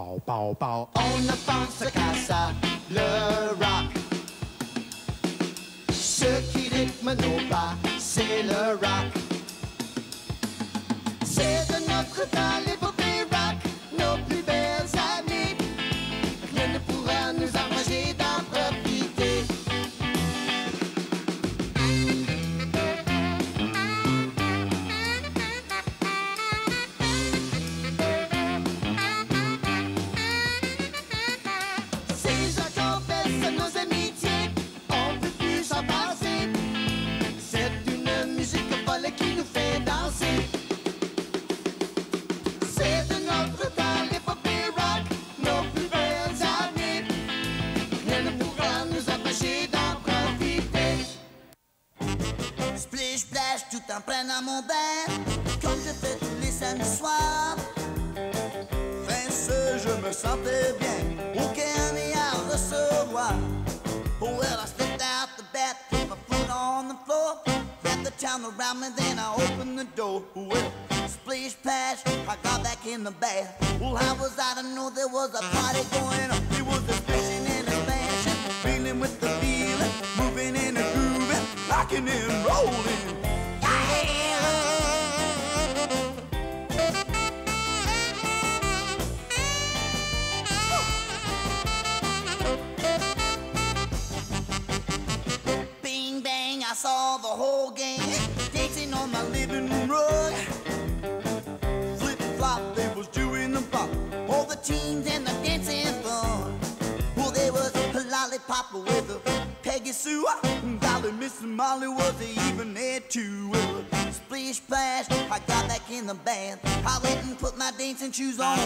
On ne pense qu'à ça, le rock. Ce qui rythme nos pas, c'est le rock. C'est de notre qui nous fait danser. C'est de notre temps l'épopée rock, nos plus belles années. Rien ne pourra nous empêcher d'en profiter. Splish splash tout en prenant mon bain around me Then I opened the door. Well, splish splash I got back in the bath. Well, how was I to know there was a party going on? It was a splishing and a splashing Feeling with the feeling Moving and a grooving Rocking and rolling Golly, Miss Molly was even there too. Well, splish splash, I got back in the bath. I went and put my dancing shoes on.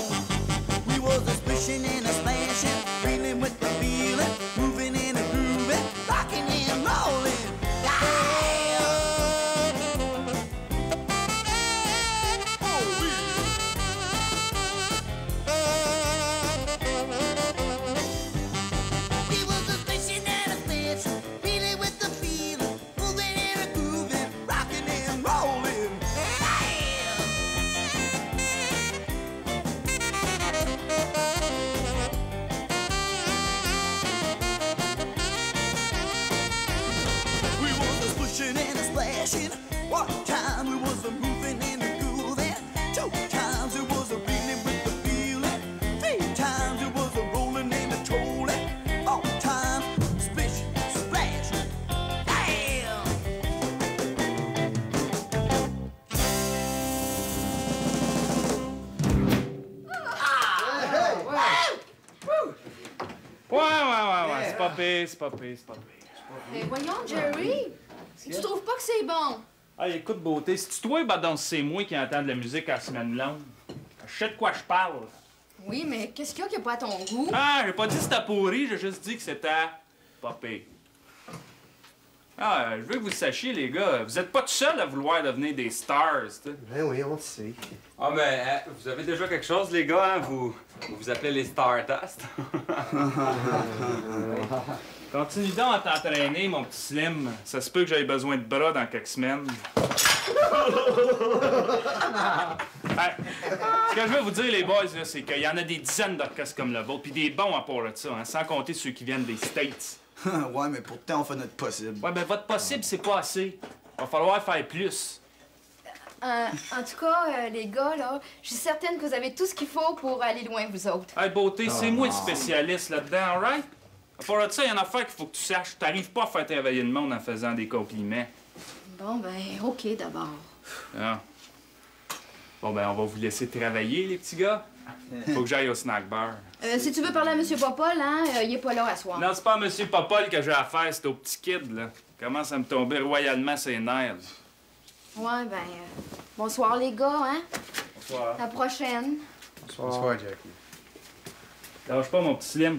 Pas pire, c'est pas pire, c'est pas pire. Mais voyons, Jerry, tu trouves pas que c'est bon? Ah, écoute, beauté, si tu toi, ben, donc c'est moi qui entends de la musique à la semaine longue. Je sais de quoi je parle. Oui, mais qu'est-ce qu'il y a qui est pas à ton goût? Ah, j'ai pas dit que c'était pourri, j'ai juste dit que c'était pas pire. Ah, je veux que vous le sachiez, les gars, vous êtes pas tout seuls à vouloir devenir des stars, tu sais. Ben oui, on le sait. Ah, mais hein, vous avez déjà quelque chose, les gars, hein? Vous vous, vous appelez les Stardust? Continue donc à t'entraîner, mon petit Slim. Ça se peut que j'aie besoin de bras dans quelques semaines. Ce que je veux vous dire, les boys, là, c'est qu'il y en a des dizaines d'orchestres comme le vôtre, puis des bons à part de ça, hein, sans compter ceux qui viennent des States. ouais, mais pourtant on fait notre possible. Ouais, ben votre possible, c'est pas assez. Va falloir faire plus. Euh, en tout cas, euh, les gars, là, je suis certaine que vous avez tout ce qu'il faut pour aller loin, vous autres. Hey, beauté, c'est moi le spécialiste là-dedans, alright? À part de ça, il y a une affaire qu'il faut que tu saches. T'arrives pas à faire travailler le monde en faisant des compliments. Bon, ben, OK, d'abord. Ah. Bon, ben, on va vous laisser travailler, les petits gars. Faut que j'aille au snack bar. Euh, si tu veux parler à M. Popol, hein, euh, il est pas là à soir. Non, c'est pas à M. Popol que j'ai affaire, c'est au petit kid, là. Commence à me tomber royalement ses nerfs. Ouais, ben. Euh, bonsoir, les gars, hein? Bonsoir. À la prochaine. Bonsoir. Bonsoir, Jackie. Lâche pas, mon petit Slim.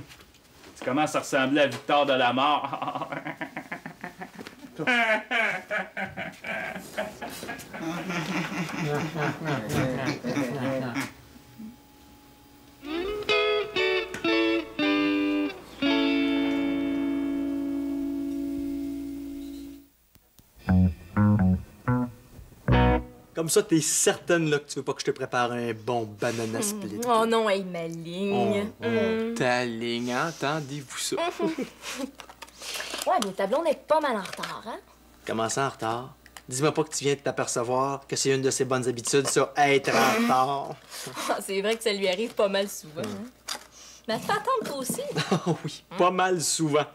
Tu commences à ressembler à Victor de la mort. Comme ça, t'es certaine là, que tu veux pas que je te prépare un bon banana split. Oh non, hey, ma ligne. Oh, oh, Ta ligne, entendez-vous ça? Ouais, mais ta blonde est pas mal en retard, hein? Comment ça, en retard? Dis-moi pas que tu viens de t'apercevoir que c'est une de ses bonnes habitudes, ça, être en retard. Ah, c'est vrai que ça lui arrive pas mal souvent. hein? Mais elle te fait attendre toi aussi. Ah oui, pas mal souvent.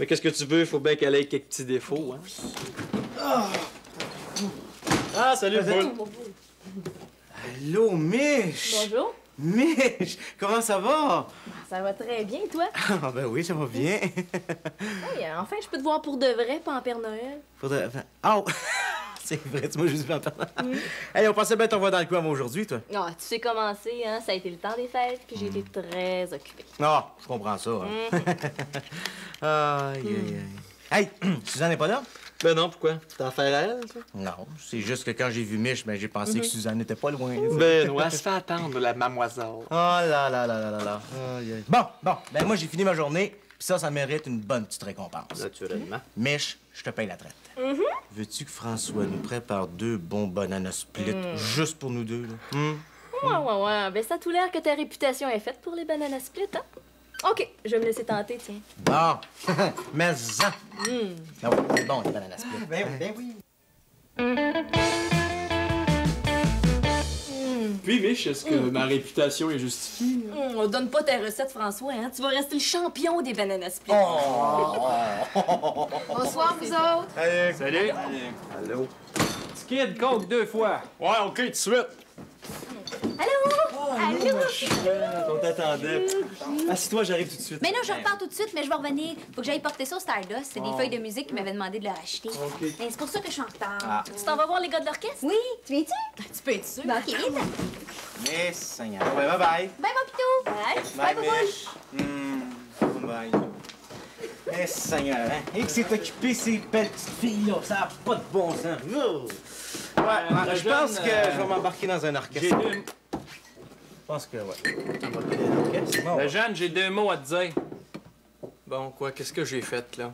Mais qu'est-ce que tu veux? Il faut bien qu'elle ait quelques petits défauts, hein? Ah, salut, Paul. Allô, Mich! Bonjour. Mich! Comment ça va? Ça va très bien, toi? Ah, ben oui, ça va bien. Oui, enfin, je peux te voir pour de vrai, pas en Père Noël. Faudrait. enfin, Oh! C'est vrai, tu m'as juste vu en parlant. Hey, on pensait bien t'en voir dans le coin aujourd'hui, toi. Ah, tu sais comment c'est, hein? Ça a été le temps des fêtes, puis j'ai été très occupée. Ah, je comprends ça. hein. Aïe, aïe, aïe. Hey, Suzanne n'est pas là? Ben non, pourquoi? T'en fais à elle, toi? Non, c'est juste que quand j'ai vu Mich, ben, j'ai pensé que Suzanne n'était pas loin. Ben elle se fait attendre, la mademoiselle. Oh là là là là là là. Aïe, aïe. Bon, bon, ben moi j'ai fini ma journée, puis ça, ça mérite une bonne petite récompense. Naturellement. Mich, je te paye la traite. Veux-tu que François nous prépare deux bons banana split juste pour nous deux, là? Hmm? Ouais, ouais, ouais. Ben, ça a tout l'air que ta réputation est faite pour les bananas split, hein? OK, je vais me laisser tenter, tiens. Bon, mais ça. Ah oui, c'est bon, les bananas split. Ben oui, ben oui. Puis, Mich, est-ce que ma réputation est justifiée? Hum, on donne pas ta recette, François, hein? Tu vas rester le champion des bananas split. Bonsoir, vous autres. Salut. Allô? Petit kid, coke deux fois. Ouais, OK, tout de suite. On t'attendait. Assis-toi, j'arrive tout de suite. Mais non, je repars tout de suite, mais je vais revenir. Faut que j'aille porter ça au Stardust. C'est des feuilles de musique qui m'avaient demandé de le acheter. Mais c'est pour ça que je suis en retard. Tu t'en vas voir les gars de l'orchestre? Oui, tu viens-tu? Tu peux être sûr. Ben, OK, viens. Mais Seigneur. Ouais, bye bye. Bye, mon pitou. Bye. Bye, Bye. Hmm, bye. Mais Seigneur, hein? Et que c'est occupé ces belles petites filles-là, ça n'a pas de bon sens. Oh. Ouais, je pense que je vais m'embarquer dans un J'ai orchestre. Pense que, ouais. Bon, Le ouais. Jeanne, j'ai deux mots à te dire. Bon, quoi, qu'est-ce que j'ai fait, là?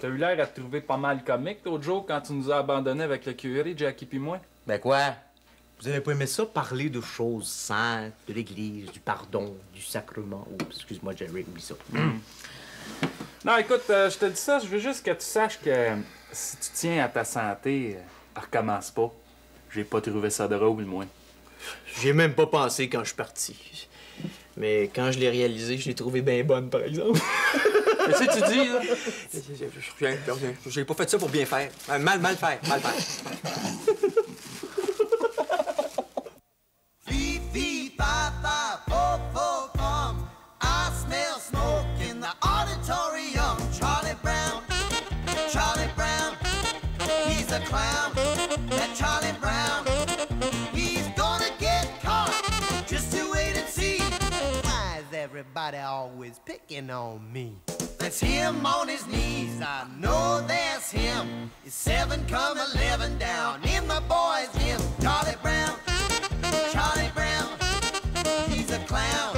T'as eu l'air à te trouver pas mal comique l'autre jour quand tu nous as abandonnés avec le curé, Jackie puis moi. Ben quoi? Vous avez pas aimé ça, parler de choses saintes, de l'Église, du pardon, du sacrement? Oh, excuse-moi, Jerry, oublie ça. Non, écoute, euh, je te dis ça, je veux juste que tu saches que euh, si tu tiens à ta santé, euh, recommence pas. J'ai pas trouvé ça drôle, moi. J'y ai même pas pensé quand je suis parti. Mais quand je l'ai réalisé, je l'ai trouvé bien bonne, par exemple. Mais tu sais, tu dis, là? J'ai- j'ai- J'ai pas fait ça pour bien faire. Euh, Mal, mal faire, mal faire. Fee, fee, fi, fi, fo, fo, fum. I smell smoke in the auditorium. Charlie Brown, Charlie Brown, he's a clown. Everybody always picking on me? That's him on his knees. I know that's him. It's seven come eleven down in the boys' gym. Charlie Brown. Charlie Brown, he's a clown.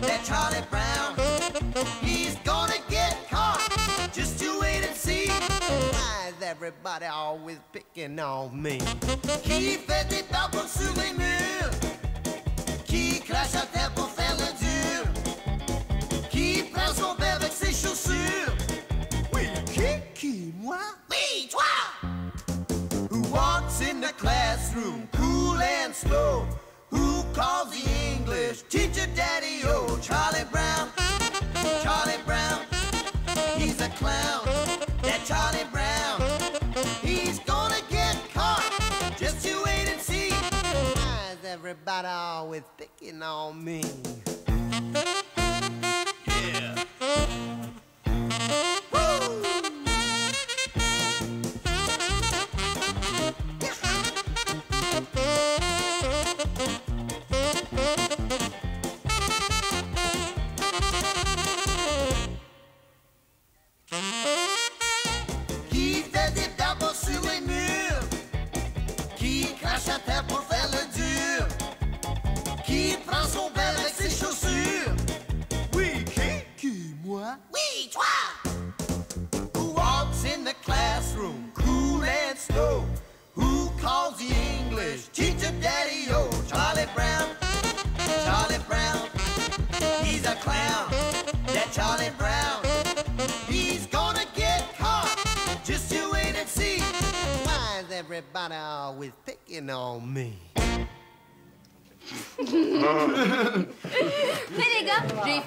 That Charlie Brown, he's gonna get caught. Just you wait and see. Why is everybody always picking on me? Qui fait des pas pour murs? Qui crache à terre pour Teacher daddy? Oh, Charlie Brown, Charlie Brown, he's a clown. That Charlie Brown, he's gonna get caught. Just you wait and see. Why is everybody always picking on me?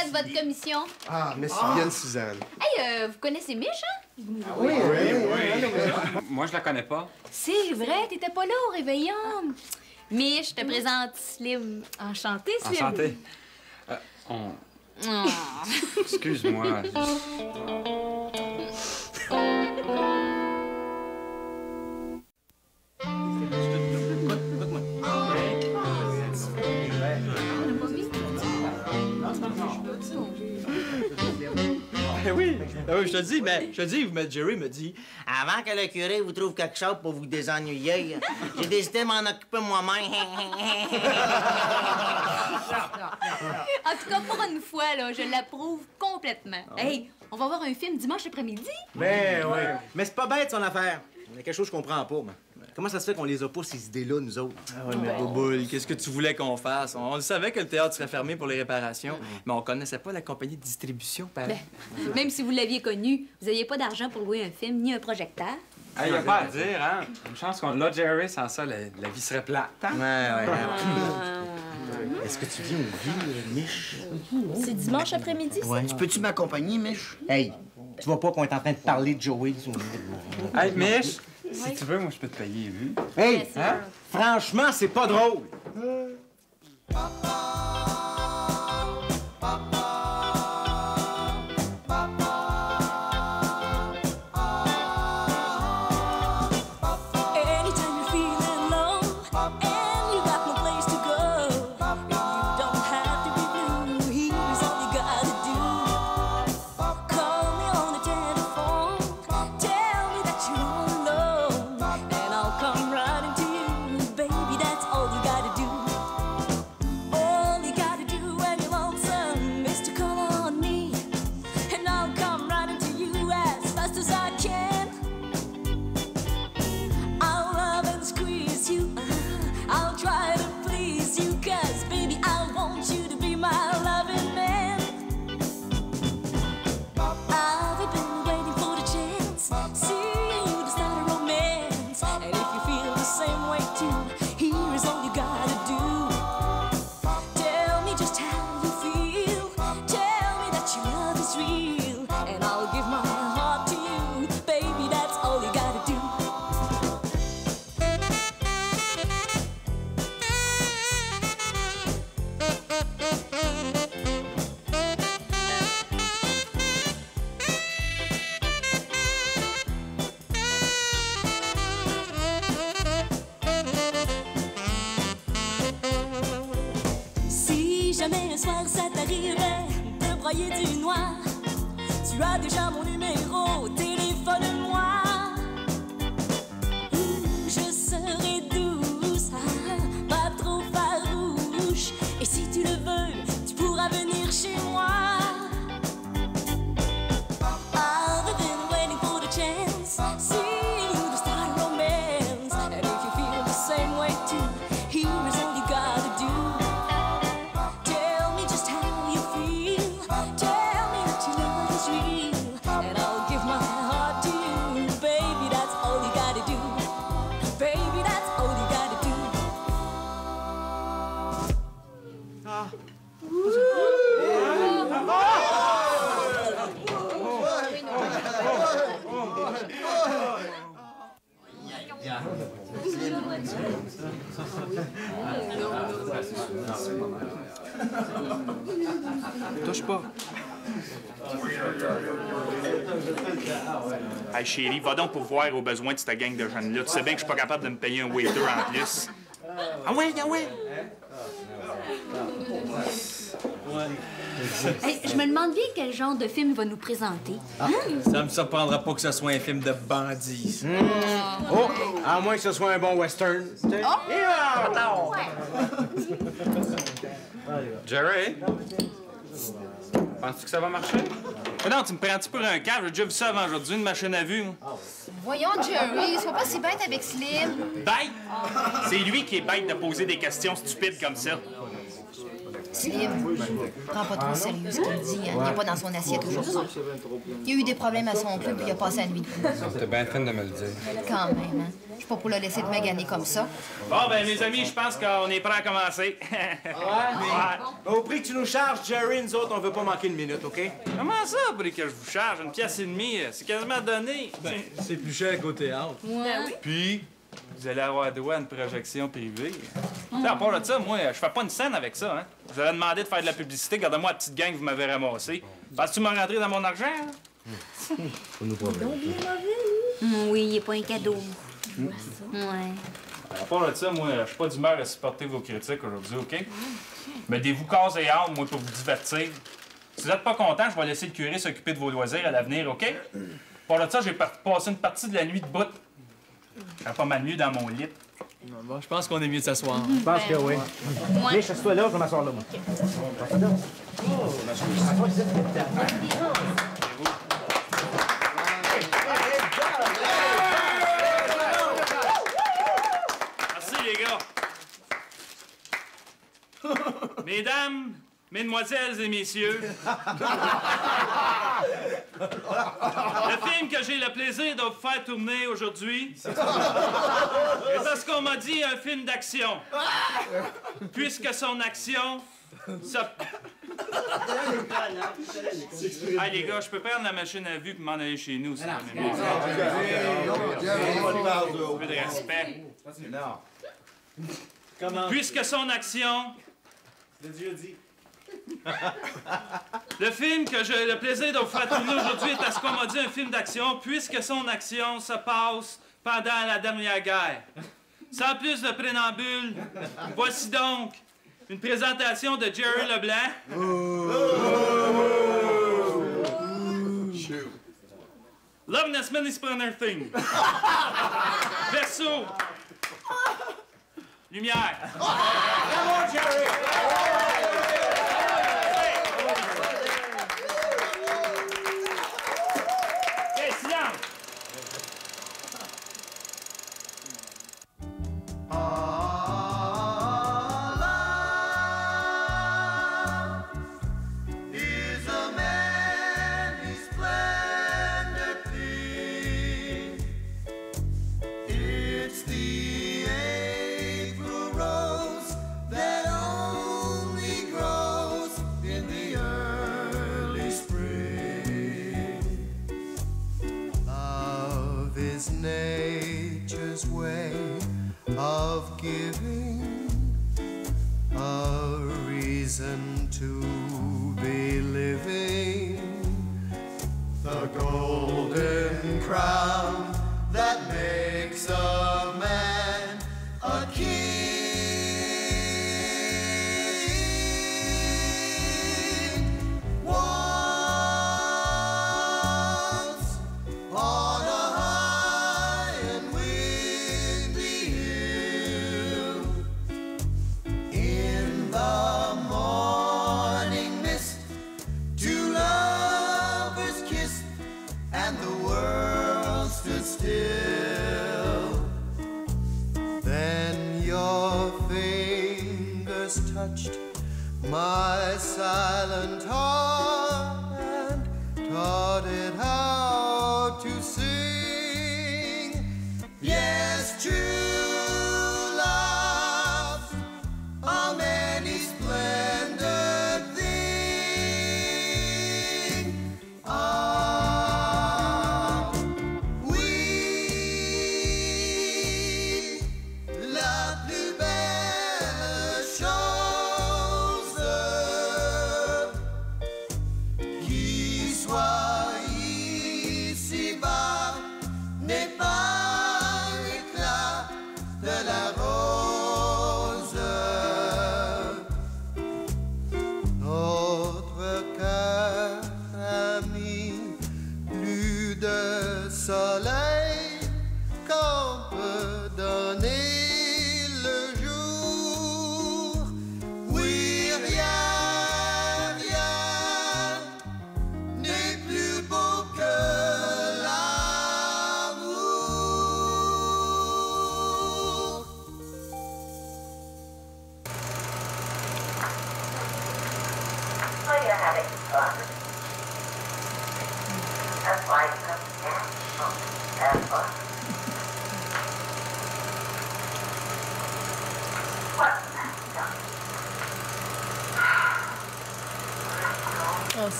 Fait votre commission. Ah, merci bien, Suzanne. Hey, euh, vous connaissez Mich, hein? Oui, Moi, je la connais pas. C'est vrai, t'étais pas là au réveillon. Mich, je te présente Slim. Enchanté, Slim. Enchanté. Euh, on... Oh. Excuse-moi. Ben oui, ben oui, je te dis, mais je te dis, mais Jerry me dit. Avant que le curé vous trouve quelque chose pour vous désennuyer, j'ai décidé de m'en occuper moi-même. En tout cas, pour une fois, là, je l'approuve complètement. Hey, on va voir un film dimanche après-midi? Ben oui. Mais c'est pas bête son affaire. Il y a quelque chose que je comprends pas, moi. Comment ça se fait qu'on les a pas, ces idées-là, nous autres? Ah ouais, mais Boboule, qu'est-ce que tu voulais qu'on fasse? On, on savait que le théâtre serait fermé pour les réparations, mais on connaissait pas la compagnie de distribution, pareil. Même si vous l'aviez connu, vous aviez pas d'argent pour louer un film ni un projecteur. Il y a pas à dire, hein? Une chance qu'on l'a, Jerry, sans ça, la, la vie serait plate. hein? Ouais, ouais. Ah. Est-ce que tu viens au vie, Mich? C'est dimanche après-midi, ça? Ouais. Tu peux-tu m'accompagner, Mich? Hey, tu vois pas qu'on est en train de parler de Joey? Hey, Mich, si tu veux, moi, je peux te payer, vu. Hey, hein? franchement, c'est pas drôle. Anytime jamais un soir ça t'arriverait de broyer du noir, tu as déjà mon numéro, téléphone-moi. Touche pas. Hey chérie, va donc pour voir aux besoins de cette gang de jeunes-là. Tu sais bien que je suis pas capable de me payer un waiter en plus. Ah ouais, ah ouais. Hey, je me demande bien quel genre de film il va nous présenter. Ah, Ça me surprendra pas que ce soit un film de bandits. ça. Oh, à moins que ce soit un bon western. Jerry? Penses-tu que ça va marcher? Mais non, tu me prends-tu pour un cave? J'ai déjà vu ça avant aujourd'hui, une machine à vue. Voyons, Jerry, sois pas si bête avec Slim. Bête? C'est lui qui est bête de poser des questions stupides comme ça. Slim, prends pas trop sérieux ce qu'il dit. hein. Il n'est pas dans son assiette aujourd'hui. Il a eu des problèmes à son club et il a passé la nuit debout. T'es bien fin de me le dire. Quand même, hein. Je suis pas pour le laisser te maganer comme ça. Bon, ben, mes amis, je pense qu'on est prêt à commencer. Ouais. Au prix que tu nous charges, Jerry, nous autres, on veut pas manquer une minute, OK? Comment ça, au prix que je vous charge? Une pièce et demie, c'est quasiment donné. Ben, c'est plus cher qu'au théâtre. Ouais. Puis, vous allez avoir droit à une projection privée. Tu sais, à part de ça, moi, je fais pas une scène avec ça, hein. Vous avais demandé de faire de la publicité. Regardez-moi la petite gang que vous m'avez ramassée. Penses-tu que tu m'as rentré dans mon argent? hein? Hum, oui, il est pas un cadeau. Hmm. Ouais. À part de ça, moi, je suis pas d'humeur à supporter vos critiques aujourd'hui, OK? Mettez-vous corps et âme, moi, pour vous divertir. Si vous n'êtes pas content, je vais laisser le curé s'occuper de vos loisirs à l'avenir, OK? À part de ça, j'ai par- passé une partie de la nuit de bout. J'ai pas mal mieux dans mon lit. Bon, je pense qu'on est mieux de s'asseoir. Je pense que oui. Ouais. Viens, chasse-toi là, je vais m'asseoir là, moi. Merci, les gars. Mesdames, mesdemoiselles et messieurs, le film que j'ai le plaisir de vous faire tourner aujourd'hui est parce qu'on m'a dit un film d'action. Puisque son action... Ça... Hey, les gars, je peux prendre la machine à vue et m'en aller chez nous. bon. Un peu de respect. Puisque son action. Le film que j'ai le plaisir de vous faire tourner aujourd'hui est à ce qu'on m'a dit un film d'action, puisque son action se passe pendant la dernière guerre. Sans plus de préambule, voici donc une présentation de Jerry Leblanc. Loveness Many Splinter Thing. Verso. Lumière. Bravo, Jerry! Way of giving a reason to be living. The golden crown that makes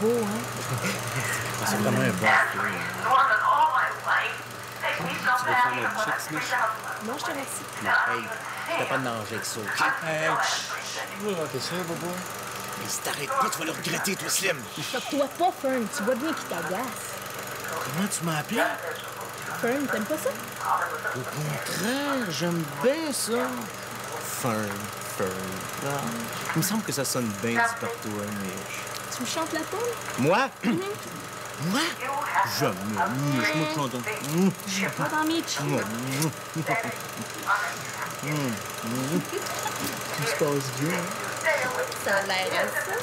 beau, hein? C'est vraiment un bon? Non, je te remercie. Non, hey, t'as pas de danger avec ça. ok? Hey, chut. T'es sûr, Bobo? Mais si t'arrêtes pas, tu vas le regretter, toi, Slim. Choque-toi pas, Fern. Tu vois bien qu'il t'agace. Comment tu m'as appelé? Fern, t'aimes pas ça? Au contraire, j'aime bien ça. Fern, Fern. Ah, il me semble que ça sonne bien dit par toi, mais... Tu me chantes la pomme? Moi? Moi? Jamais. Mmh, Je me chante. Mmh. Je vais pas dans mes. Tout se passe bien. Ça a l'air à ça.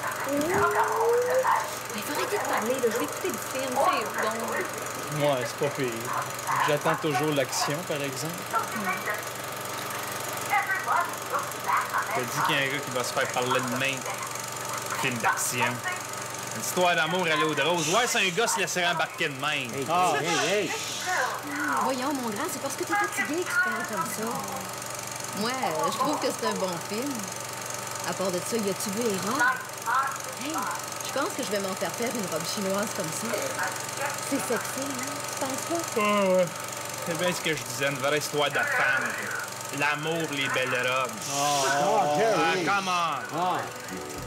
Mais faut arrêter de parler, là. Je vais écouter le film, c'est bon. Ouais, c'est pas pire. J'attends toujours l'action, par exemple. T'as dit qu'il y a un gars qui va se faire parler de main. Film d'action. Une histoire d'amour à l'eau de rose. Ouais, c'est un gars se laisserait embarquer de main. Ah, Voyons, mon grand, c'est parce que t'es fatigué que tu parles comme ça. Moi, je trouve que c'est un bon film. À part de ça, y a-tu vu Héra? Hey, je pense que je vais m'en faire faire une robe chinoise comme ça. C'est sexy, hein? Tu penses pas? Ouais, ouais. C'est bien ce que je disais, une vraie histoire de femme. L'amour, les belles robes. Oh, Jerry. Ah, come on.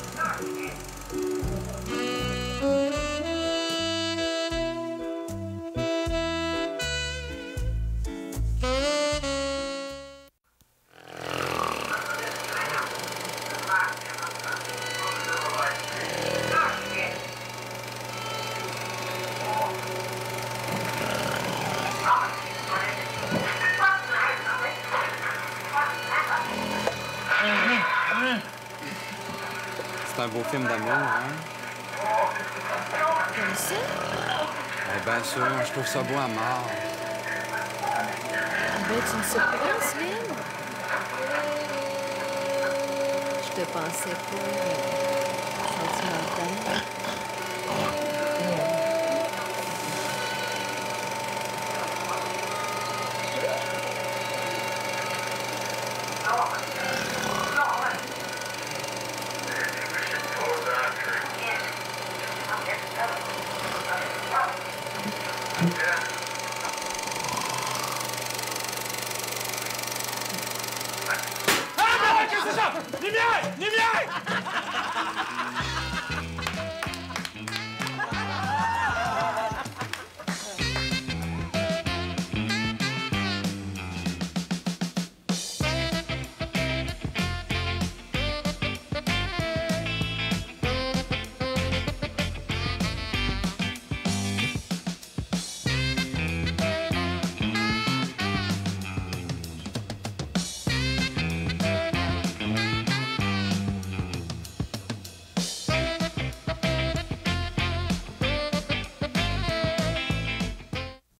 Un beau film d'amour, hein? Comme ça? Eh bien sûr, je trouve ça beau à mort. Ben, tu me Slim. Je te pensais pas euh, sentimental.